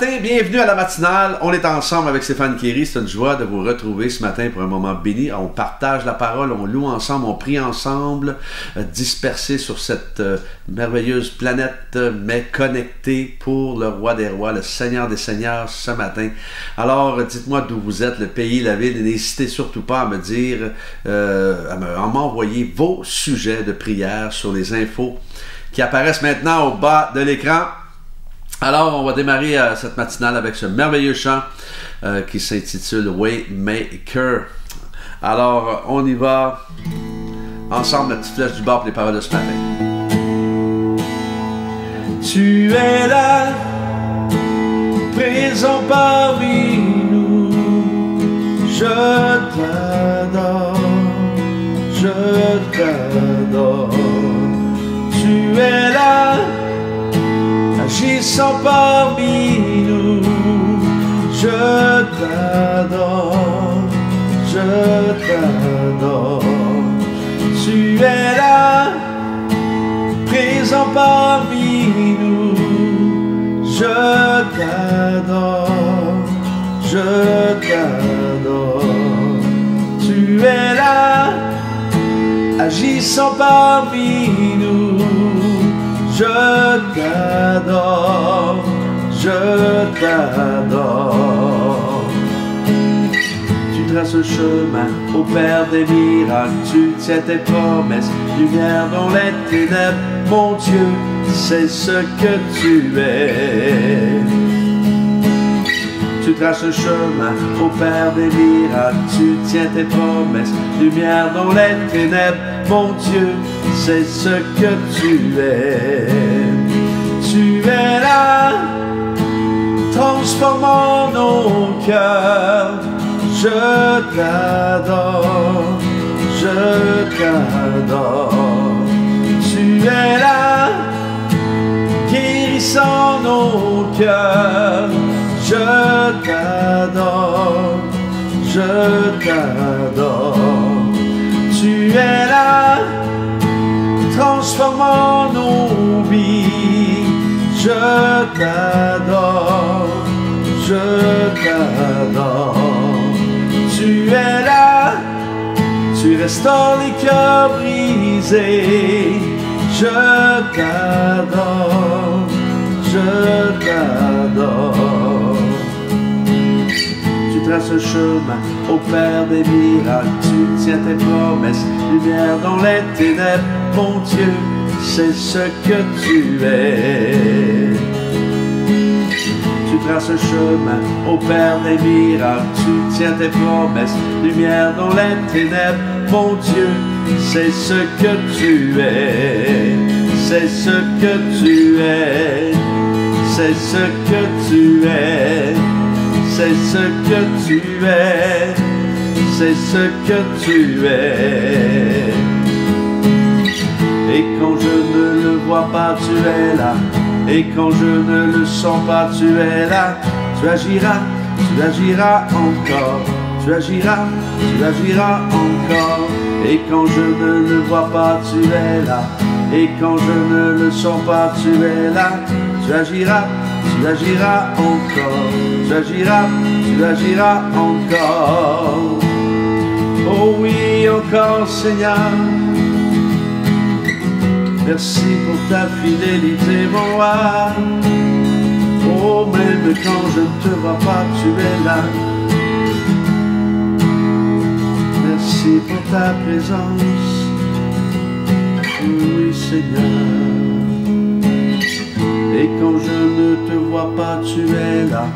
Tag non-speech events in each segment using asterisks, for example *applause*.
bienvenue à la matinale. On est ensemble avec Stéphane Kéry. C'est une joie de vous retrouver ce matin pour un moment béni. On partage la parole, on loue ensemble, on prie ensemble, euh, dispersés sur cette euh, merveilleuse planète, euh, mais connectés pour le roi des rois, le Seigneur des seigneurs ce matin. Alors, dites-moi d'où vous êtes, le pays, la ville, et n'hésitez surtout pas à me dire, à m'envoyer vos sujets de prière sur les infos qui apparaissent maintenant au bas de l'écran. Alors, on va démarrer euh, cette matinale avec ce merveilleux chant euh, qui s'intitule Waymaker. Alors, on y va ensemble, la petite flèche du bas pour les paroles de ce matin. Tu es là, présent parmi nous, je t'adore, je t'adore. Agissant parmi nous. Je t'adore, je t'adore. Tu es là, présent parmi nous. Je t'adore, je t'adore. Tu es là, agissant parmi nous je t'adore, je t'adore. Tu traces le chemin au Père des miracles, tu tiens tes promesses, lumière dans les ténèbres, mon Dieu, c'est ce que tu es. Traces le chemin au Père des miracles, tu tiens tes promesses, lumière dans les ténèbres, mon Dieu, c'est ce que tu es. Tu es là, transformant nos cœurs. Je t'adore, je t'adore. Tu es là, guérissant nos cœurs. Je t'adore, je t'adore. Tu es là, transformant nos vies. Je t'adore, je t'adore. Tu es là, tu restaures les cœurs brisés. Je t'adore, je t'adore. Tu traces le chemin au Père des miracles, tu tiens tes promesses, lumière dans les ténèbres, mon Dieu, c'est ce que tu es. Tu traces le chemin au Père des miracles, tu tiens tes promesses, lumière dans les ténèbres, mon Dieu, c'est ce que tu es, c'est ce que tu es, c'est ce que tu es, c'est ce que tu es, c'est ce que tu es. Et quand je ne le vois pas, tu es là. Et quand je ne le sens pas, tu es là. Tu agiras, tu agiras encore. Tu agiras, tu agiras encore. Et quand je ne le vois pas, tu es là. Et quand je ne le sens pas, tu es là. Tu agiras, tu agiras encore. Tu agiras, tu agiras encore. Oh oui, encore Seigneur. Merci pour ta fidélité, mon roi. Oh, même quand je ne te vois pas, tu es là. Merci pour ta présence. Oui, Seigneur. Et quand je ne te vois pas, tu es là.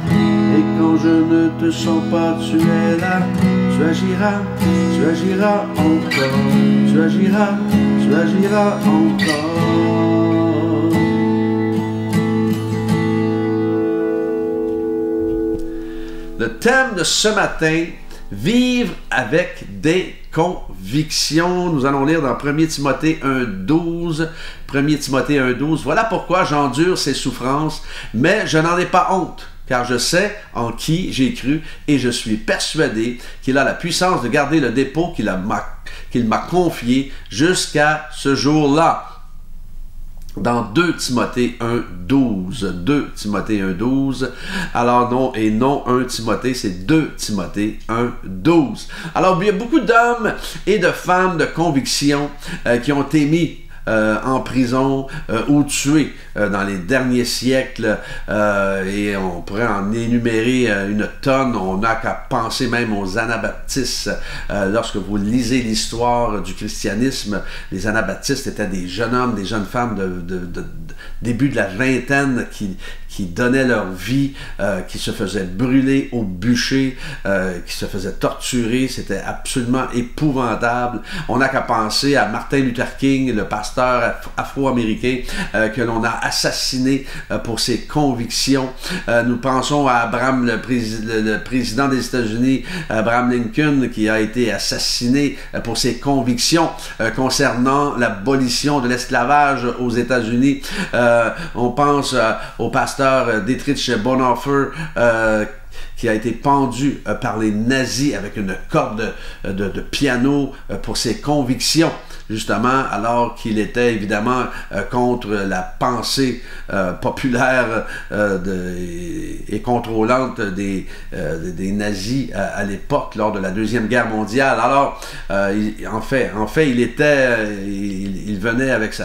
Et quand je ne te sens pas, tu es là. Tu agiras, tu agiras encore. Tu agiras, tu agiras encore. Le thème de ce matin, vivre avec des convictions. Nous allons lire dans 1 Timothée 1.12. 1 Timothée 1.12. Voilà pourquoi j'endure ces souffrances, mais je n'en ai pas honte car je sais en qui j'ai cru et je suis persuadé qu'il a la puissance de garder le dépôt qu'il m'a confié jusqu'à ce jour-là. dans 2 Timothée 1, 12. 2 Timothée 1, 12. Alors non, et non 1 Timothée, c'est 2 Timothée 1, 12. Alors il y a beaucoup d'hommes et de femmes de conviction euh, qui ont été mis euh, en prison euh, ou tués euh, dans les derniers siècles et on pourrait en énumérer une tonne. On n'a qu'à penser même aux anabaptistes. lorsque vous lisez l'histoire du christianisme, les anabaptistes étaient des jeunes hommes, des jeunes femmes de, de début de la vingtaine qui, qui donnaient leur vie, euh, qui se faisaient brûler au bûcher, euh, qui se faisaient torturer. C'était absolument épouvantable. On n'a qu'à penser à Martin Luther King, le pasteur afro-américain euh, que l'on a assassiné pour ses convictions. nous pensons à Abraham, le, le président des États-Unis, Abraham Lincoln, qui a été assassiné pour ses convictions concernant l'abolition de l'esclavage aux États-Unis. On pense au pasteur euh, Dietrich Bonhoeffer, euh, qui a été pendu euh, par les nazis avec une corde de piano pour ses convictions justement, alors qu'il était évidemment euh, contre la pensée euh, populaire euh, et, contrôlante des, nazis à, l'époque, lors de la Deuxième Guerre mondiale. Alors, en, fait, en fait, il était, il, venait avec sa,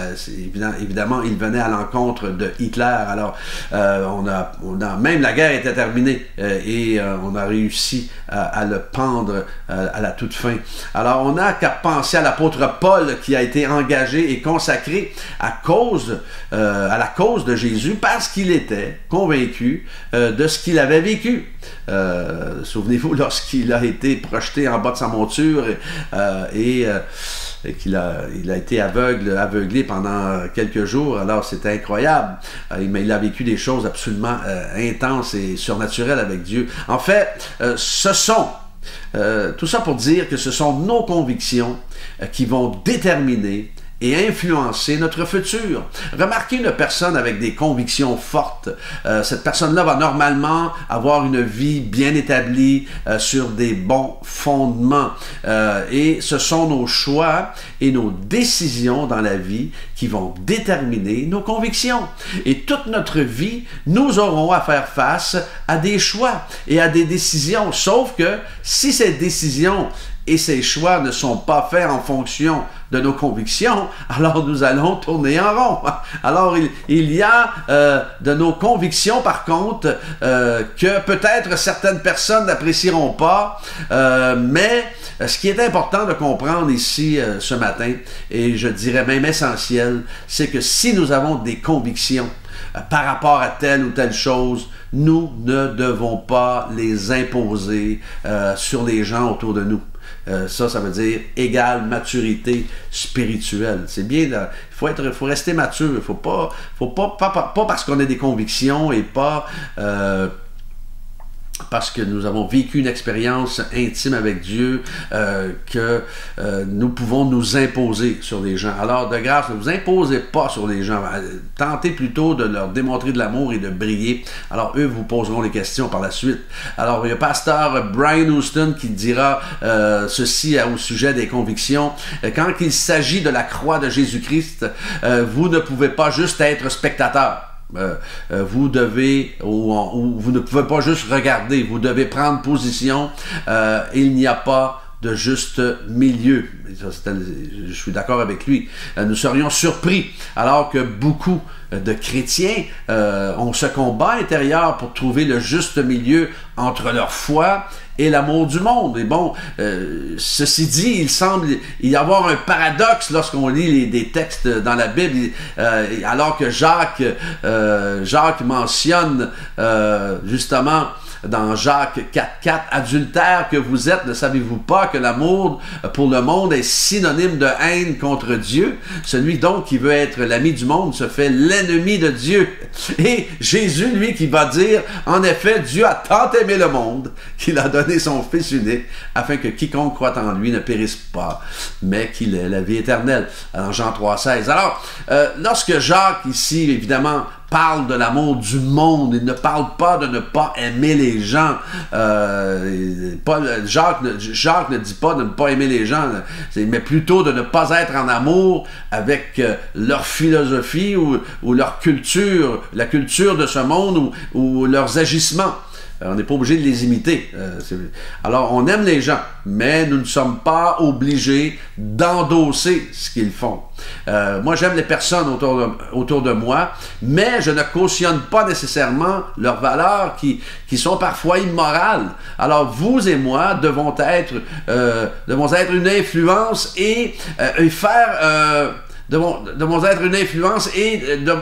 évidemment, il venait à l'encontre de Hitler. Alors, on a, même la guerre était terminée et on a réussi à, le pendre à la toute fin. Alors, on n'a qu'à penser à l'apôtre Paul qui a été engagé et consacré à cause, euh, à la cause de Jésus parce qu'il était convaincu euh, de ce qu'il avait vécu. Euh, souvenez-vous *laughs* lorsqu'il a été projeté en bas de sa monture et, qu'il a, il a été aveugle, aveuglé pendant quelques jours. Alors c'était incroyable. mais il a vécu des choses absolument intenses et surnaturelles avec Dieu. En fait, ce sont tout ça pour dire que ce sont nos convictions euh, qui vont déterminer et influencer notre futur. Remarquez une personne avec des convictions fortes. Euh, cette personne-là va normalement avoir une vie bien établie euh, sur des bons fondements. et ce sont nos choix et nos décisions dans la vie qui vont déterminer nos convictions. Et toute notre vie, nous aurons à faire face à des choix et à des décisions. Sauf que si ces décisions et ces choix ne sont pas faits en fonction de nos convictions, *laughs* alors nous allons tourner en rond. *laughs* Alors il, y a euh, de nos convictions, par contre, euh, que peut-être certaines personnes n'apprécieront pas, euh, mais ce qui est important de comprendre ici ce matin, et je dirais même essentiel, c'est que si nous avons des convictions, par rapport à telle ou telle chose, nous ne devons pas les imposer sur les gens autour de nous. Euh, ça, ça veut dire égale maturité spirituelle. C'est bien, il faut, être, faut rester mature. Il faut pas, faut pas, pas, pas, parce qu'on a des convictions et pas euh, parce que nous avons vécu une expérience intime avec Dieu euh, que euh, nous pouvons nous imposer sur les gens. Alors, de grâce, ne vous imposez pas sur les gens. Tentez plutôt de leur démontrer de l'amour et de briller. Alors, eux vous poseront les questions par la suite. Alors, il y pasteur Brian Houston qui dira euh, ceci au sujet des convictions. Quand il s'agit de la croix de Jésus-Christ, vous ne pouvez pas juste être spectateur. Euh, euh, vous devez, ou, vous ne pouvez pas juste regarder, vous devez prendre position. Euh, il n'y a pas de juste milieu. Je suis d'accord avec lui. Nous serions surpris alors que beaucoup de chrétiens ont ce combat intérieur pour trouver le juste milieu entre leur foi et l'amour du monde. Et bon, euh, ceci dit, il semble y avoir un paradoxe lorsqu'on lit des textes dans la Bible, euh, alors que Jacques, euh, Jacques mentionne justement dans Jacques 4.4, adultère que vous êtes, ne savez-vous pas que l'amour pour le monde est synonyme de haine contre Dieu? Celui donc qui veut être l'ami du monde se fait l'ennemi de Dieu. Et Jésus, lui, qui va dire, en effet, Dieu a tant aimé le monde qu'il a donné son Fils unique afin que quiconque croit en lui ne périsse pas, mais qu'il ait la vie éternelle. Alors Jean 3.16. Alors, euh, lorsque Jacques, ici, évidemment, parle de l'amour du monde. Il ne parle pas de ne pas aimer les gens. Euh, Jacques, Jacques, ne dit pas de ne pas aimer les gens, mais plutôt de ne pas être en amour avec euh, leur philosophie ou, leur culture, la culture de ce monde ou leurs agissements. Euh, on n'est pas obligé de les imiter. Euh, alors, on aime les gens, mais nous ne sommes pas obligés d'endosser ce qu'ils font. Euh, moi, j'aime les personnes autour de, autour de moi, mais je ne cautionne pas nécessairement leurs valeurs qui, qui sont parfois immorales. Alors, vous et moi devons être, devons être une influence et, et faire devons, être une influence et, de,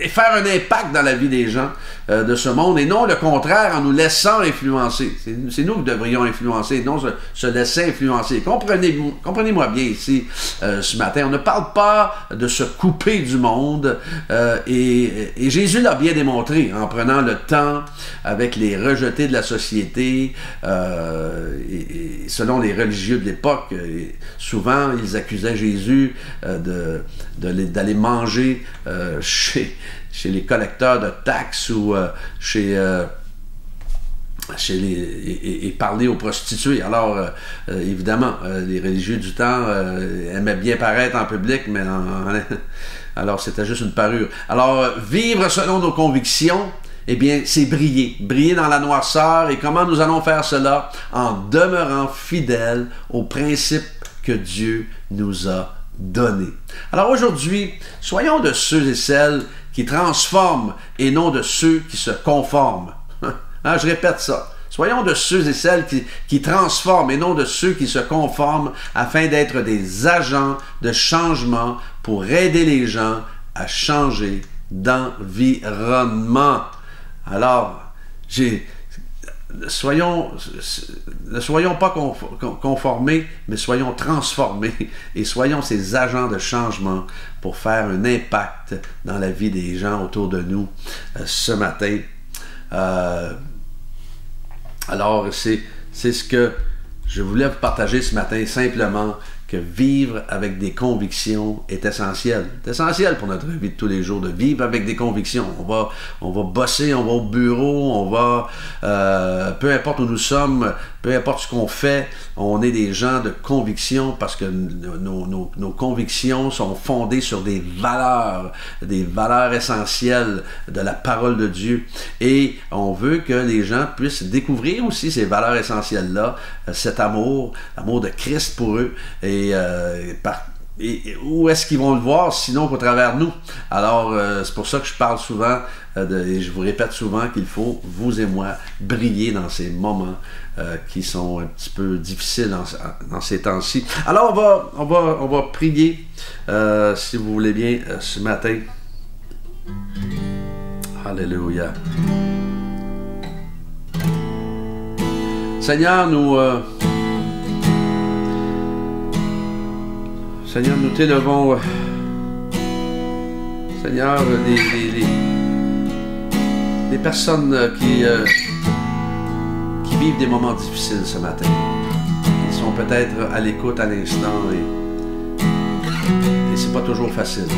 et, faire un impact dans la vie des gens euh, de ce monde, et non le contraire en nous laissant influencer. C'est nous qui devrions influencer, non se, se laisser influencer. Comprenez-moi comprenez bien ici euh, ce matin, on ne parle pas de se couper du monde, euh, et, et, Jésus l'a bien démontré en prenant le temps avec les rejetés de la société, et, selon les religieux de l'époque, souvent ils accusaient Jésus de d'aller manger euh, chez, chez les collecteurs de taxes ou euh, chez euh, chez les, et, parler aux prostituées. Alors, évidemment, les religieux du temps aimaient bien paraître en public, mais *laughs* alors c'était juste une parure. Alors, vivre selon nos convictions, eh bien, c'est briller, briller dans la noirceur. Et comment nous allons faire cela? En demeurant fidèles aux principes que Dieu nous a donné. Alors aujourd'hui, soyons de ceux et celles qui transforment et non de ceux qui se conforment. *laughs* Hein, je répète ça. Soyons de ceux et celles qui, qui, transforment et non de ceux qui se conforment afin d'être des agents de changement pour aider les gens à changer d'environnement. Alors, j'ai ne soyons pas conformés, mais soyons transformés et soyons ces agents de changement pour faire un impact dans la vie des gens autour de nous euh, ce matin. Euh, alors, c'est ce que je voulais vous partager ce matin simplement que vivre avec des convictions est essentiel. C'est essentiel pour notre vie de tous les jours de vivre avec des convictions. On va, on va bosser, on va au bureau, on va, euh, peu importe où nous sommes, peu importe ce qu'on fait, on est des gens de conviction parce que nos, convictions sont fondées sur des valeurs, des valeurs essentielles de la parole de Dieu. Et on veut que les gens puissent découvrir aussi ces valeurs essentielles-là, euh, cet amour, l'amour de Christ pour eux. Et euh, et, où est-ce qu'ils vont le voir sinon qu'au travers nous? Alors, euh, c'est pour ça que je parle souvent euh, et je vous répète souvent qu'il faut, vous et moi, briller dans ces moments qui sont un petit peu difficiles dans, ces temps-ci. Alors, on va, on va, on va prier, si vous voulez bien, ce matin. Alléluia. Seigneur, nous... Seigneur, nous t'élevons, euh, Seigneur, des, personnes euh, qui, euh, qui vivent des moments difficiles ce matin. Ils sont peut-être à l'écoute à l'instant et, et c'est pas toujours facile.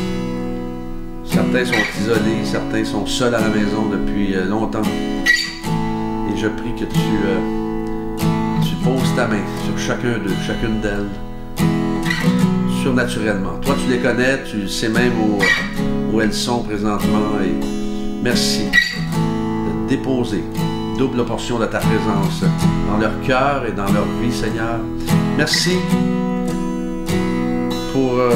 Certains sont isolés, certains sont seuls à la maison depuis longtemps. Et je prie que tu, tu poses ta main sur chacun d'eux, chacune d'elles surnaturellement. Toi, tu les connais, tu sais même où, où elles sont présentement. Et merci de déposer double portion de ta présence dans leur cœur et dans leur vie, Seigneur. Merci pour euh,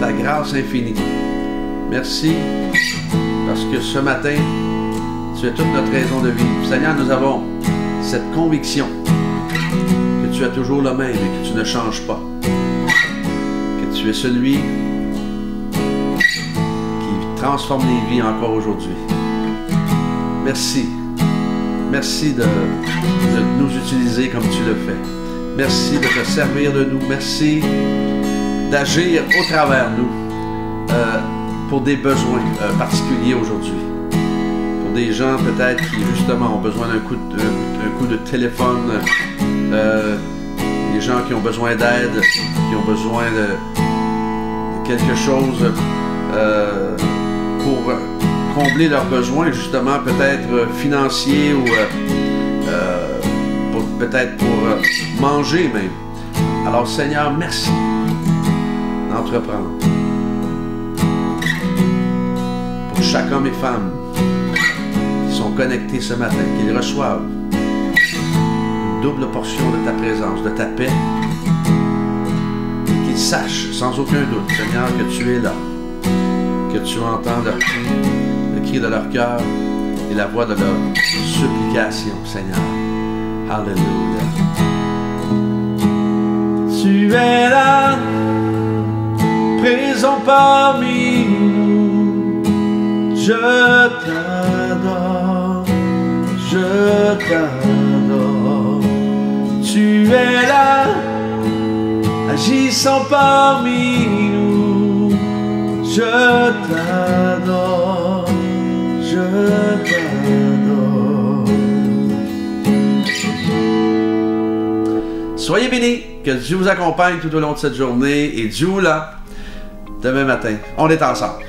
ta grâce infinie. Merci parce que ce matin, tu es toute notre raison de vivre. Seigneur, nous avons cette conviction que tu es toujours le même et que tu ne changes pas. Tu es celui qui transforme les vies encore aujourd'hui. Merci. Merci de, nous utiliser comme tu le fais. Merci de te servir de nous. Merci d'agir au travers nous euh, pour des besoins euh, particuliers aujourd'hui. Pour des gens peut-être qui justement ont besoin d'un coup, de, coup de téléphone. Euh, des gens qui ont besoin d'aide, qui ont besoin de, quelque chose euh, pour combler leurs besoins, justement, peut-être financiers ou peut-être pour manger même. Alors Seigneur, merci d'entreprendre. Pour chaque homme et femme qui sont connectés ce matin, qu'ils reçoivent double portion de ta présence, de ta paix, qu'ils sachent sans aucun doute, Seigneur, que tu es là, que tu entends leur cri, le cri de leur cœur et la voix de leur supplication, Seigneur. Alléluia. Tu es là, présent parmi nous. Je t'adore, je t'adore. Là, agissant parmi nous. Je t'adore, je t'adore. Soyez bénis. Que Dieu vous accompagne tout au long de cette journée et Dieu là, demain matin, on est ensemble.